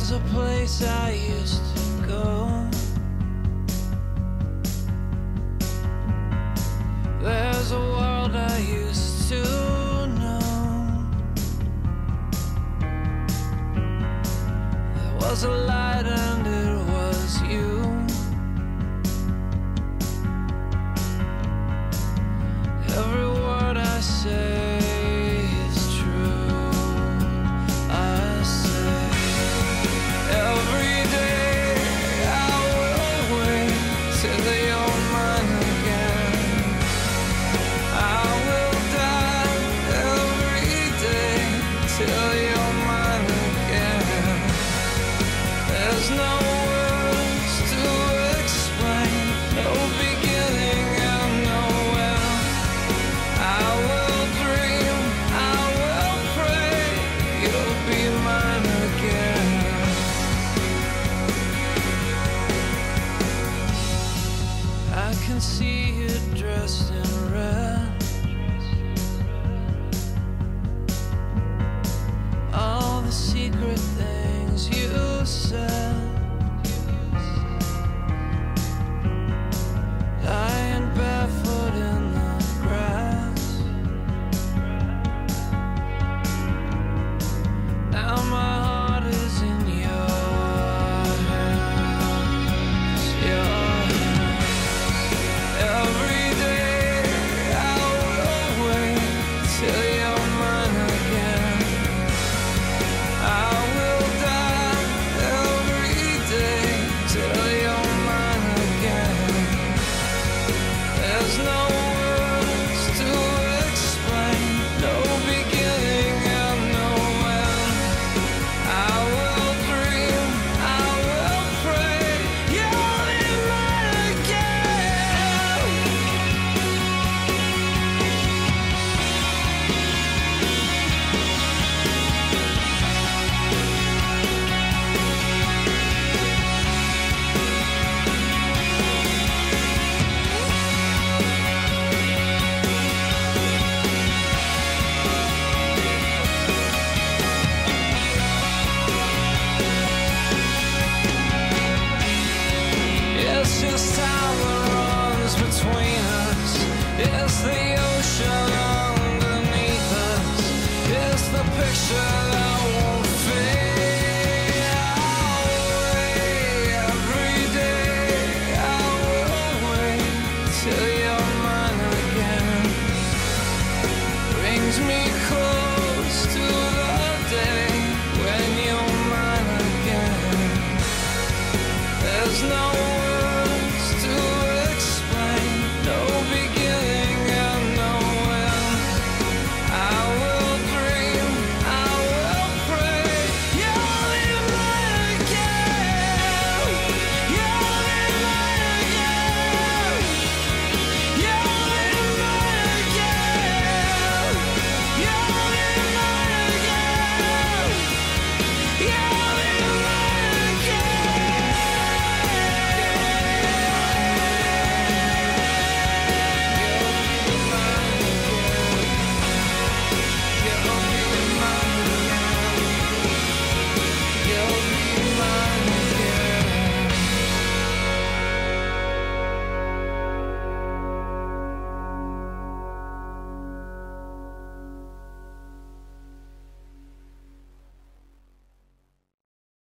was a place I used to go. There's a world I used to know. There was a light. can see you dressed in red. All the secret things you said. between us. is the ocean underneath us. is the picture.